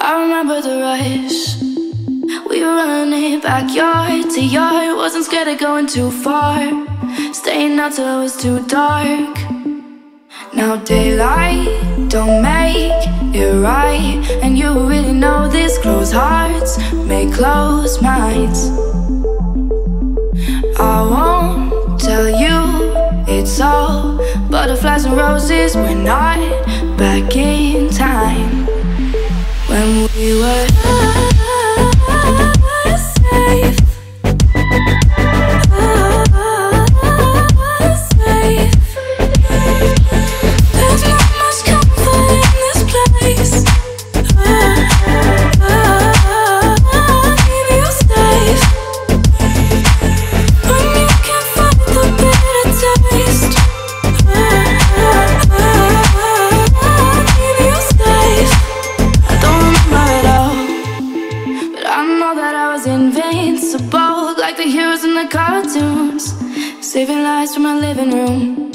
I remember the rush. We were running backyard to yard. Wasn't scared of going too far. Staying out till it was too dark. Now daylight don't make it right. And you really know this. Close hearts make close minds. I won't tell you it's all butterflies and roses. We're not back in time when we were. The heroes in the cartoons. Saving lives from my living room.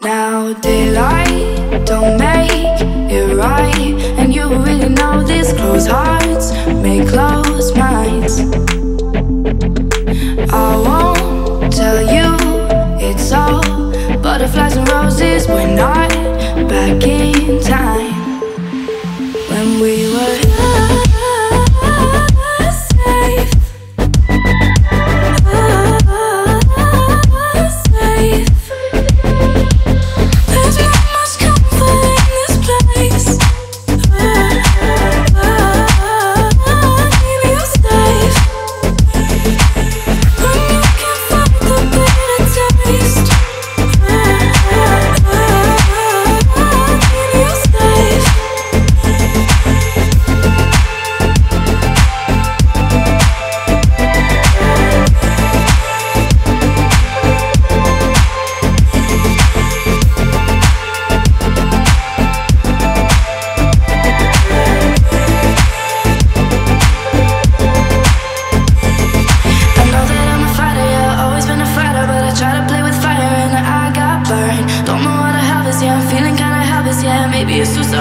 Now daylight don't make it right. And you really know this Closed hearts make closed minds. I won't tell you it's all Butterflies and roses. We're not back in time. When we were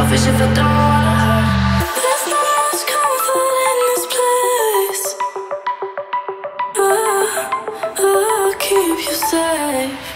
selfish if I don't wanna hurt. There's much comfort in this place. I'll keep you safe.